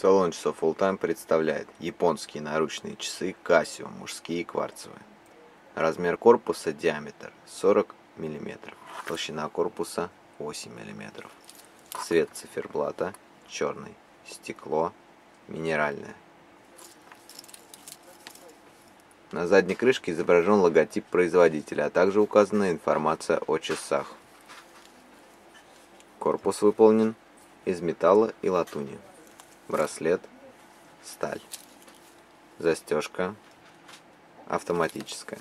Салон часов Full Time представляет японские наручные часы Casio, мужские кварцевые. Размер корпуса диаметр 40 мм, толщина корпуса 8 мм. Цвет циферблата черный, стекло минеральное. На задней крышке изображен логотип производителя, а также указана информация о часах. Корпус выполнен из металла и латуни браслет, сталь, застежка автоматическая.